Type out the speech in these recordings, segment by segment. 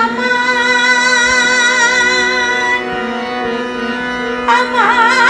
Aman Aman.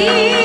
Thank you.